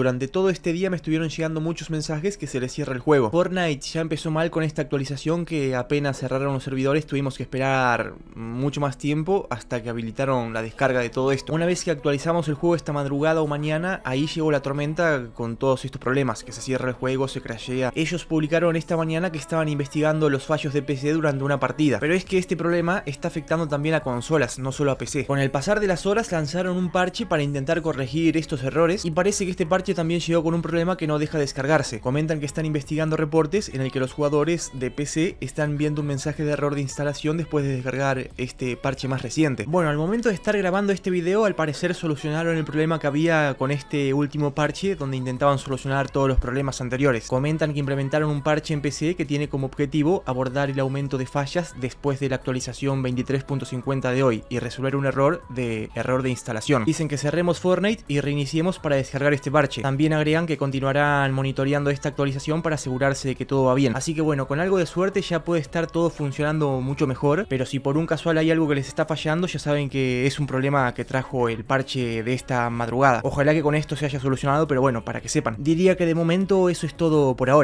Durante todo este día me estuvieron llegando muchos mensajes que se les cierra el juego. Fortnite ya empezó mal con esta actualización que apenas cerraron los servidores tuvimos que esperar mucho más tiempo hasta que habilitaron la descarga de todo esto. Una vez que actualizamos el juego esta madrugada o mañana, ahí llegó la tormenta con todos estos problemas, que se cierra el juego, se crashea. Ellos publicaron esta mañana que estaban investigando los fallos de PC durante una partida, pero es que este problema está afectando también a consolas, no solo a PC. Con el pasar de las horas lanzaron un parche para intentar corregir estos errores y parece que este parche también llegó con un problema que no deja de descargarse. Comentan que están investigando reportes en el que los jugadores de PC están viendo un mensaje de error de instalación después de descargar este parche más reciente. Bueno, al momento de estar grabando este video, al parecer solucionaron el problema que había con este último parche donde intentaban solucionar todos los problemas anteriores. Comentan que implementaron un parche en PC que tiene como objetivo abordar el aumento de fallas después de la actualización 23.50 de hoy y resolver un error de error de instalación. Dicen que cerremos Fortnite y reiniciemos para descargar este parche. También agregan que continuarán monitoreando esta actualización para asegurarse de que todo va bien. Así que bueno, con algo de suerte ya puede estar todo funcionando mucho mejor, pero si por un casual hay algo que les está fallando, ya saben que es un problema que trajo el parche de esta madrugada. Ojalá que con esto se haya solucionado, pero bueno, para que sepan. Diría que de momento eso es todo por ahora.